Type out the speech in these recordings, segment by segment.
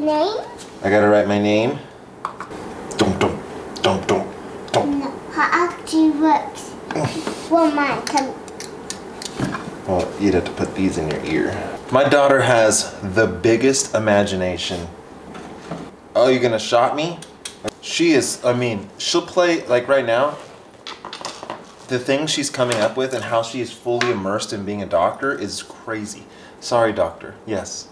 your name? I gotta write my name. Dum dum dum dum dum. No. How actually works? well, mine. Come. Well, you'd have to put these in your ear. My daughter has the biggest imagination. Oh, you're gonna shot me? She is, I mean, she'll play, like right now, the things she's coming up with and how she is fully immersed in being a doctor is crazy. Sorry, doctor. Yes.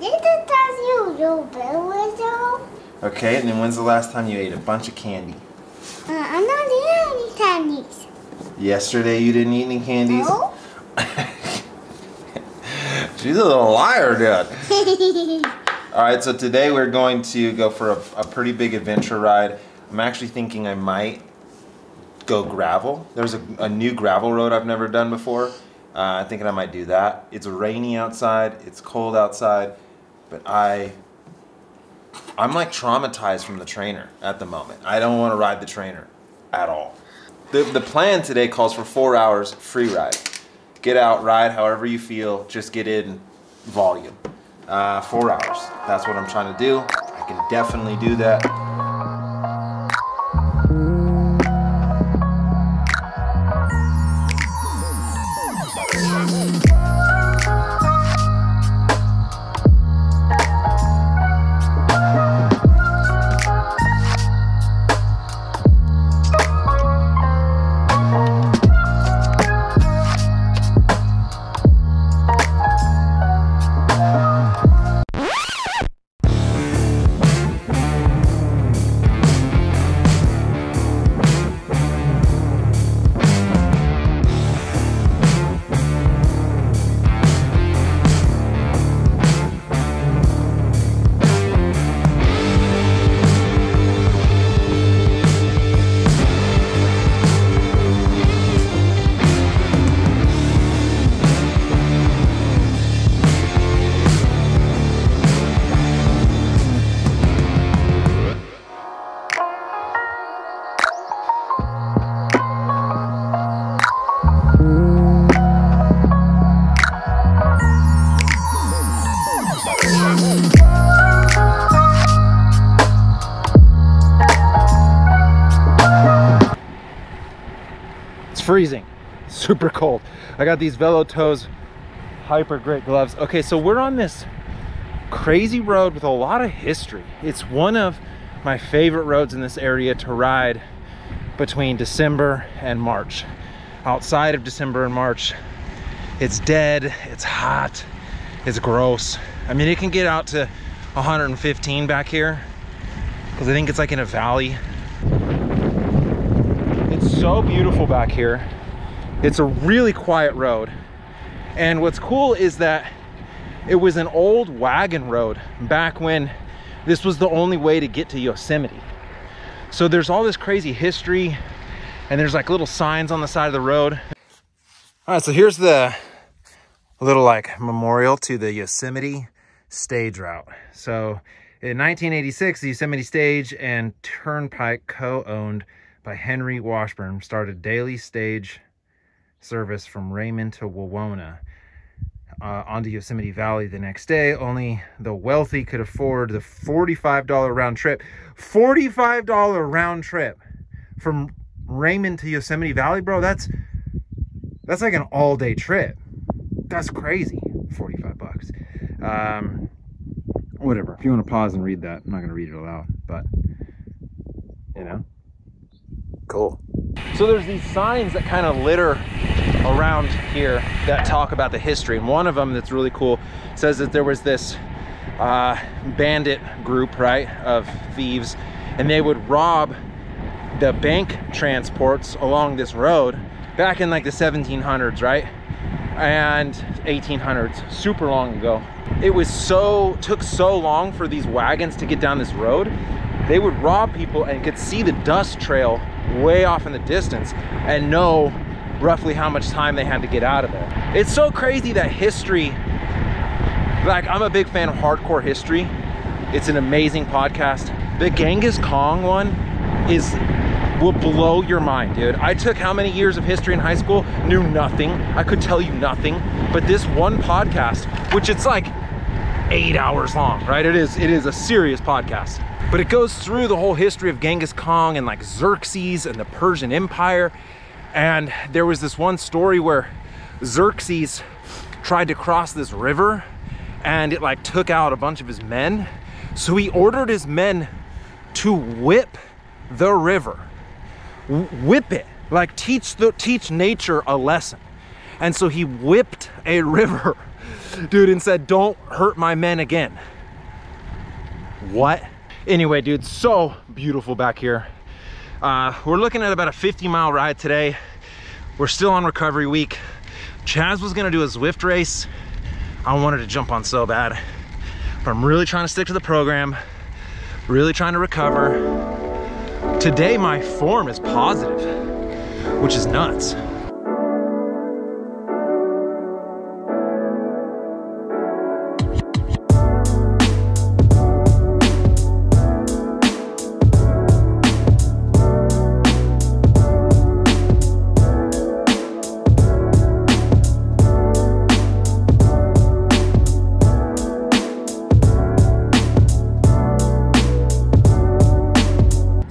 Did it tell you was though? Okay, and then when's the last time you ate a bunch of candy? Uh, I'm not eating any candies. Yesterday you didn't eat any candies? No? She's a little liar, dude. All right, so today we're going to go for a, a pretty big adventure ride. I'm actually thinking I might go gravel. There's a, a new gravel road I've never done before. Uh, I'm thinking I might do that. It's rainy outside, it's cold outside, but I, I'm like traumatized from the trainer at the moment. I don't want to ride the trainer at all. The, the plan today calls for four hours free ride. Get out, ride however you feel, just get in volume. Uh, four hours. That's what I'm trying to do. I can definitely do that. Super cold. I got these Velotoze hyper great gloves. Okay, so we're on this crazy road with a lot of history. It's one of my favorite roads in this area to ride between December and March. Outside of December and March, it's dead, it's hot, it's gross. I mean, it can get out to 115 back here because I think it's like in a valley. It's so beautiful back here. It's a really quiet road. And what's cool is that it was an old wagon road back when this was the only way to get to Yosemite. So there's all this crazy history and there's like little signs on the side of the road. All right, so here's the little like memorial to the Yosemite stage route. So in 1986, the Yosemite Stage and Turnpike co-owned by Henry Washburn started daily stage service from Raymond to Wawona uh, onto Yosemite Valley the next day. Only the wealthy could afford the $45 round trip. $45 round trip from Raymond to Yosemite Valley, bro. That's that's like an all-day trip. That's crazy. 45 bucks. Um, whatever. If you want to pause and read that, I'm not going to read it aloud, but you know, cool. So there's these signs that kind of litter around here that talk about the history. And one of them that's really cool says that there was this uh, bandit group, right, of thieves, and they would rob the bank transports along this road back in like the 1700s, right? And 1800s, super long ago. It was so, took so long for these wagons to get down this road. They would rob people and could see the dust trail way off in the distance and know roughly how much time they had to get out of there. It's so crazy that history, like I'm a big fan of hardcore history. It's an amazing podcast. The Genghis Khan one is will blow your mind, dude. I took how many years of history in high school? Knew nothing. I could tell you nothing. But this one podcast, which it's like eight hours long, right? It is, it is a serious podcast. But it goes through the whole history of Genghis Khan and like Xerxes and the Persian Empire. And there was this one story where Xerxes tried to cross this river and it like took out a bunch of his men. So he ordered his men to whip the river, whip it, like teach the teach nature a lesson. And so he whipped a river, dude, and said, "Don't hurt my men again." What? Anyway, dude, so beautiful back here. Uh, we're looking at about a 50 mile ride today. We're still on recovery week. Chaz was gonna do a Zwift race. I wanted to jump on so bad, but I'm really trying to stick to the program, really trying to recover. Today, my form is positive, which is nuts.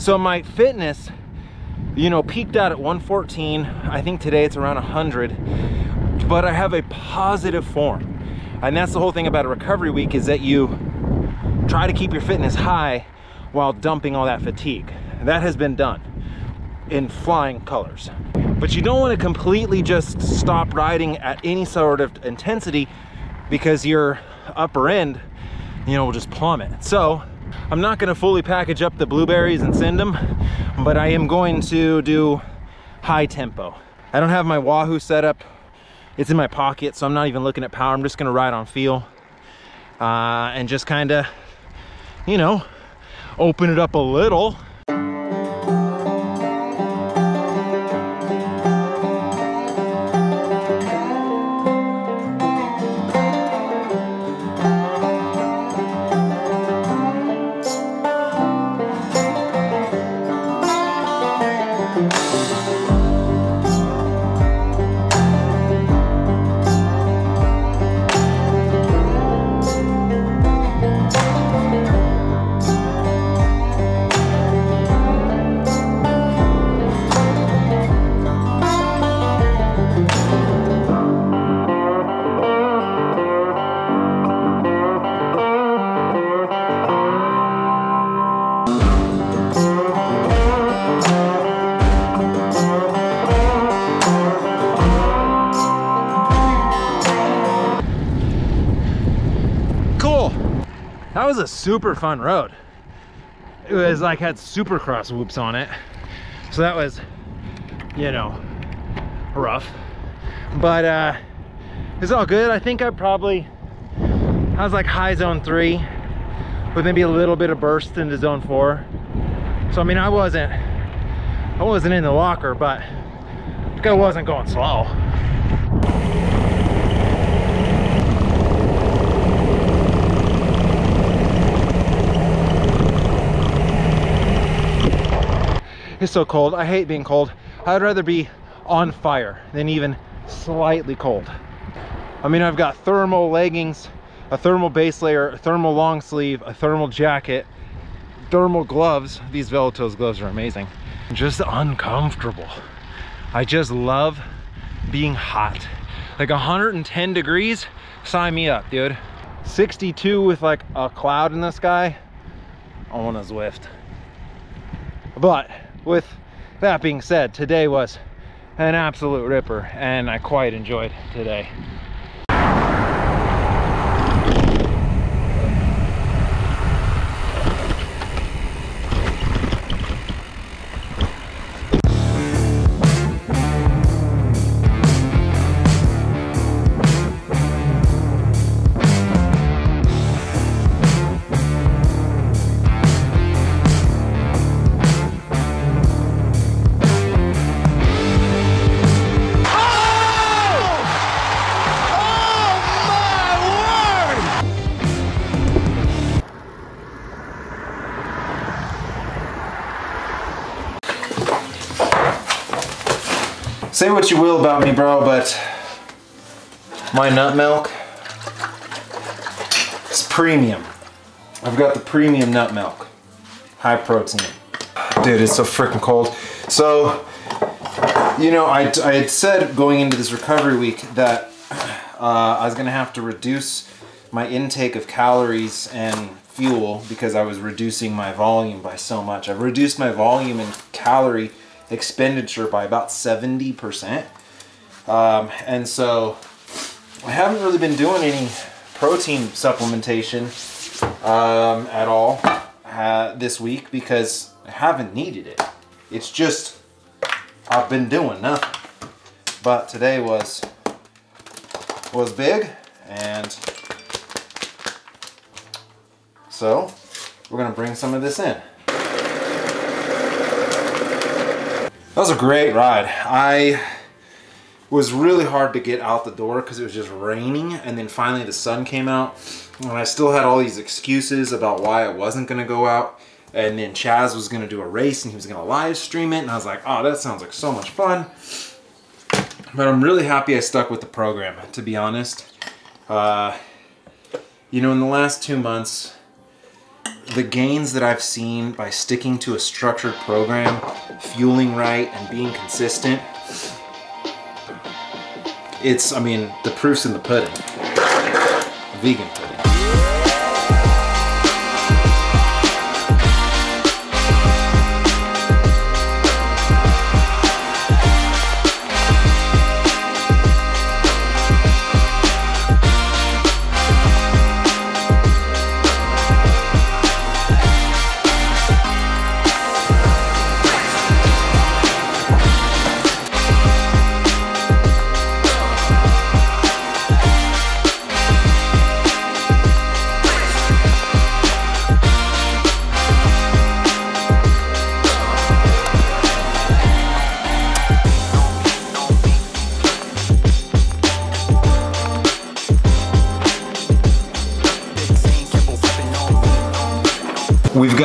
So my fitness, you know, peaked out at 114. I think today it's around 100, but I have a positive form. And that's the whole thing about a recovery week is that you try to keep your fitness high while dumping all that fatigue. That has been done in flying colors. But you don't want to completely just stop riding at any sort of intensity because your upper end, you know, will just plummet. So I'm not gonna fully package up the blueberries and send them, but I am going to do high tempo. I don't have my Wahoo set up. It's in my pocket, so I'm not even looking at power. I'm just gonna ride on feel uh, and just kinda, you know, open it up a little That was a super fun road. It was like had supercross whoops on it. So that was, you know, rough. But uh, it's all good. I think I probably, I was like high zone three with maybe a little bit of burst into zone four. So I mean, I wasn't, I wasn't in the locker, but I wasn't going slow. It's so cold. I hate being cold. I'd rather be on fire than even slightly cold. I mean, I've got thermal leggings, a thermal base layer, a thermal long sleeve, a thermal jacket, thermal gloves. These Velotoze gloves are amazing. Just uncomfortable. I just love being hot. Like 110 degrees, sign me up, dude. 62 with like a cloud in the sky, I want a Zwift. But with that being said, today was an absolute ripper and I quite enjoyed today. Say what you will about me, bro, but my nut milk is premium. I've got the premium nut milk, high protein. Dude, it's so freaking cold. So, you know, I, I had said going into this recovery week that uh, I was gonna have to reduce my intake of calories and fuel because I was reducing my volume by so much. I've reduced my volume and calorie expenditure by about 70%. Um, and so I haven't really been doing any protein supplementation um, at all uh, this week because I haven't needed it. It's just, I've been doing nothing. But today was, was big and so we're gonna bring some of this in. That was a great ride. I was really hard to get out the door because it was just raining and then finally the sun came out and I still had all these excuses about why I wasn't gonna go out and then Chaz was gonna do a race and he was gonna live stream it and I was like, oh, that sounds like so much fun. But I'm really happy I stuck with the program, to be honest. Uh, you know, in the last two months, the gains that I've seen by sticking to a structured program, fueling right, and being consistent, it's, I mean, the proof's in the pudding. Vegan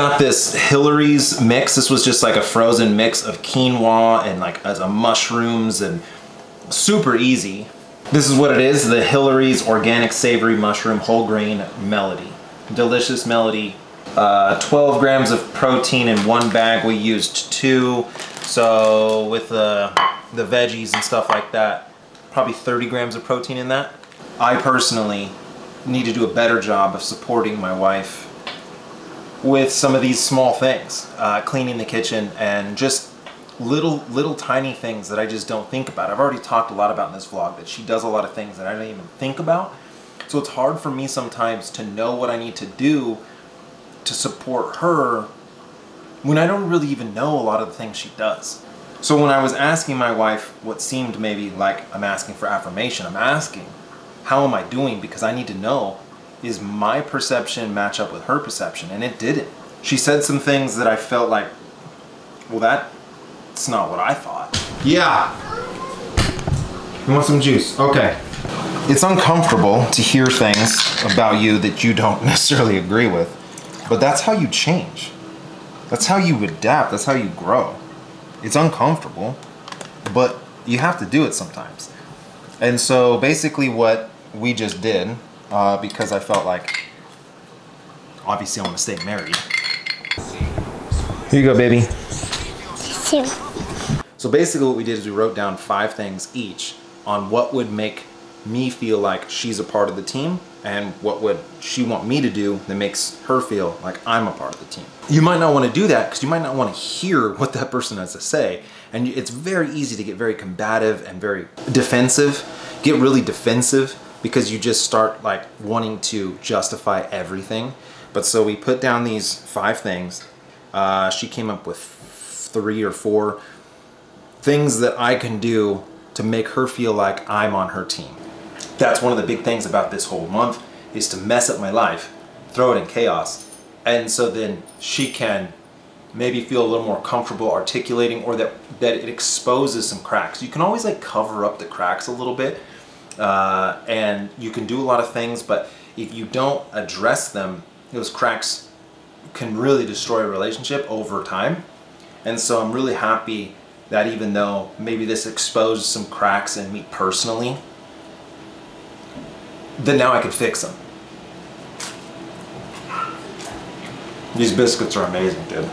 got this Hillary's mix. This was just like a frozen mix of quinoa and like as a mushrooms and super easy. This is what it is, the Hillary's Organic Savory Mushroom Whole Grain Melody. Delicious melody. Uh, 12 grams of protein in one bag. We used two. So with the, the veggies and stuff like that, probably 30 grams of protein in that. I personally need to do a better job of supporting my wife with some of these small things, uh, cleaning the kitchen and just little little tiny things that I just don't think about. I've already talked a lot about in this vlog that she does a lot of things that I don't even think about. So it's hard for me sometimes to know what I need to do to support her when I don't really even know a lot of the things she does. So when I was asking my wife what seemed maybe like I'm asking for affirmation, I'm asking, how am I doing? Because I need to know is my perception match up with her perception? And it didn't. She said some things that I felt like, well, that's not what I thought. Yeah. You want some juice? Okay. It's uncomfortable to hear things about you that you don't necessarily agree with, but that's how you change. That's how you adapt. That's how you grow. It's uncomfortable, but you have to do it sometimes. And so basically what we just did uh, because I felt like obviously I want to stay married. Here you go, baby. Two. So basically what we did is we wrote down five things each on what would make me feel like she's a part of the team and what would she want me to do that makes her feel like I'm a part of the team. You might not want to do that because you might not want to hear what that person has to say. And it's very easy to get very combative and very defensive, get really defensive because you just start like wanting to justify everything. But so we put down these five things. Uh, she came up with three or four things that I can do to make her feel like I'm on her team. That's one of the big things about this whole month is to mess up my life, throw it in chaos. And so then she can maybe feel a little more comfortable articulating or that, that it exposes some cracks. You can always like cover up the cracks a little bit uh, and you can do a lot of things, but if you don't address them, those cracks can really destroy a relationship over time. And so I'm really happy that even though maybe this exposed some cracks in me personally, then now I can fix them. These biscuits are amazing, dude.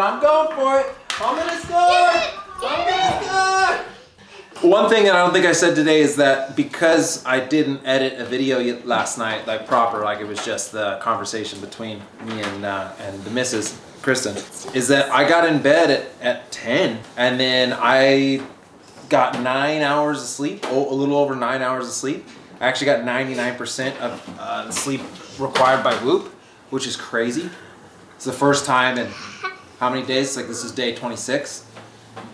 I'm going for it. I'm gonna score. I'm gonna score. One thing that I don't think I said today is that because I didn't edit a video yet last night, like proper, like it was just the conversation between me and uh, and the missus, Kristen, is that I got in bed at, at 10 and then I got nine hours of sleep, oh, a little over nine hours of sleep. I actually got 99% of uh, the sleep required by Whoop, which is crazy. It's the first time in how many days? Like this is day 26.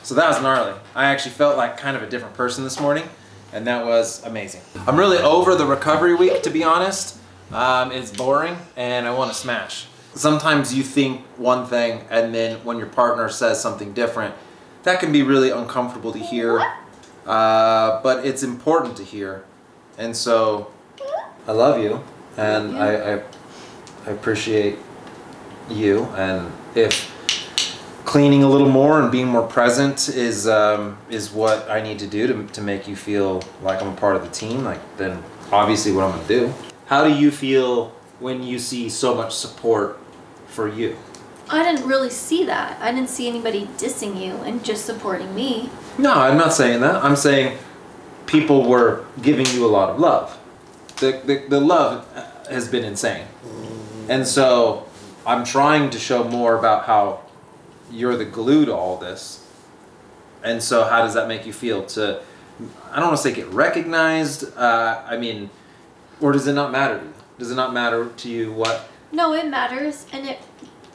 So that was gnarly. I actually felt like kind of a different person this morning, and that was amazing. I'm really over the recovery week, to be honest. Um, it's boring, and I want to smash. Sometimes you think one thing, and then when your partner says something different, that can be really uncomfortable to hear, uh, but it's important to hear. And so, I love you, and I, I, I appreciate you, and if cleaning a little more and being more present is um, is what I need to do to, to make you feel like I'm a part of the team. Like then obviously what I'm gonna do. How do you feel when you see so much support for you? I didn't really see that. I didn't see anybody dissing you and just supporting me. No, I'm not saying that. I'm saying people were giving you a lot of love. The the, the love has been insane, and so I'm trying to show more about how you're the glue to all this. And so, how does that make you feel? To, I don't want to say get recognized. Uh, I mean, or does it not matter? Does it not matter to you what? No, it matters, and it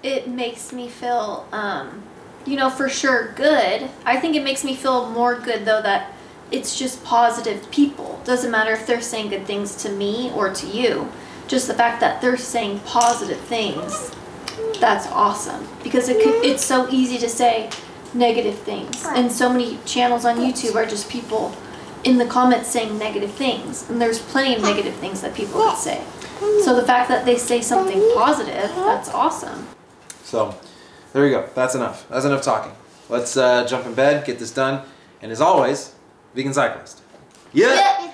it makes me feel, um, you know, for sure good. I think it makes me feel more good though that it's just positive people. Doesn't matter if they're saying good things to me or to you. Just the fact that they're saying positive things, that's awesome. Because it could, it's so easy to say negative things, and so many channels on YouTube are just people in the comments saying negative things, and there's plenty of negative things that people could say. So the fact that they say something positive, that's awesome. So, there you go. That's enough. That's enough talking. Let's uh, jump in bed, get this done, and as always, vegan cyclist. Yeah. Yeah.